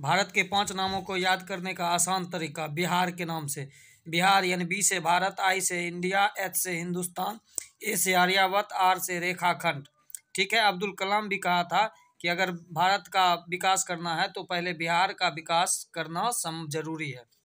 भारत के पाँच नामों को याद करने का आसान तरीका बिहार के नाम से। बिहार यानी बी से भारत, आई से इंडिया, एच से हिंदुस्तान, ए से आर्यावत आर से रेखाखंड। ठीक है, अब्दुल कलाम भी कहा था कि अगर भारत का विकास करना है तो पहले बिहार का विकास करना सम ज़रूरी है।